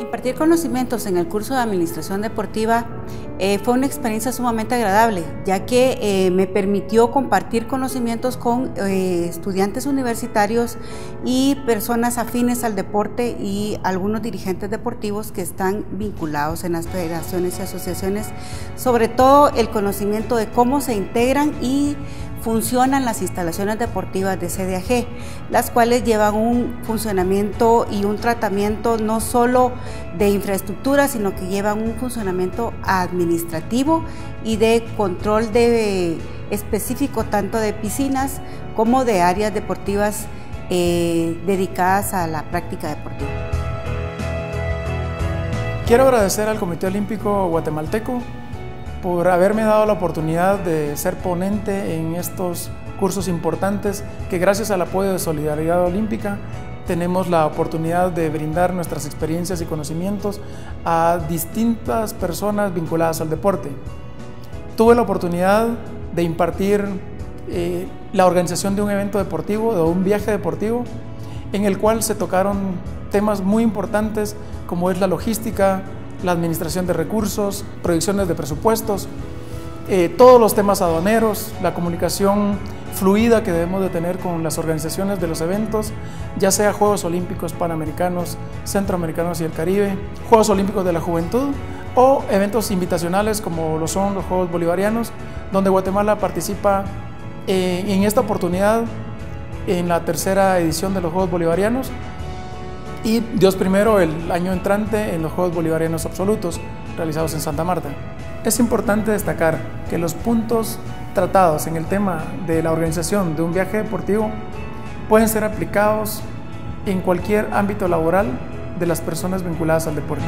Impartir conocimientos en el curso de Administración Deportiva eh, fue una experiencia sumamente agradable, ya que eh, me permitió compartir conocimientos con eh, estudiantes universitarios y personas afines al deporte y algunos dirigentes deportivos que están vinculados en las federaciones y asociaciones, sobre todo el conocimiento de cómo se integran y funcionan las instalaciones deportivas de CDAG, las cuales llevan un funcionamiento y un tratamiento no solo de infraestructura, sino que llevan un funcionamiento administrativo y de control de, específico tanto de piscinas como de áreas deportivas eh, dedicadas a la práctica deportiva. Quiero agradecer al Comité Olímpico Guatemalteco por haberme dado la oportunidad de ser ponente en estos cursos importantes que gracias al apoyo de Solidaridad Olímpica tenemos la oportunidad de brindar nuestras experiencias y conocimientos a distintas personas vinculadas al deporte. Tuve la oportunidad de impartir eh, la organización de un evento deportivo, de un viaje deportivo, en el cual se tocaron temas muy importantes como es la logística, la administración de recursos, proyecciones de presupuestos, eh, todos los temas aduaneros, la comunicación fluida que debemos de tener con las organizaciones de los eventos, ya sea Juegos Olímpicos Panamericanos, Centroamericanos y el Caribe, Juegos Olímpicos de la Juventud o eventos invitacionales como son los Juegos Bolivarianos, donde Guatemala participa eh, en esta oportunidad en la tercera edición de los Juegos Bolivarianos y Dios primero el año entrante en los Juegos Bolivarianos Absolutos realizados en Santa Marta. Es importante destacar que los puntos tratados en el tema de la organización de un viaje deportivo pueden ser aplicados en cualquier ámbito laboral de las personas vinculadas al deporte.